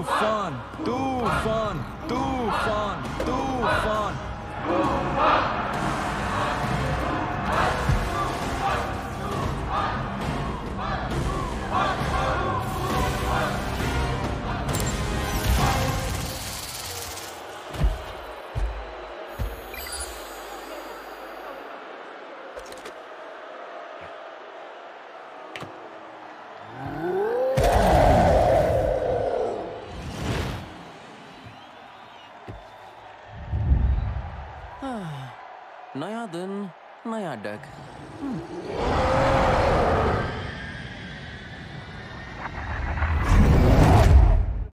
Tufan, fun, Tufan, fun, Thank you. Ah. Naja, denn, naja, Doug. Hm.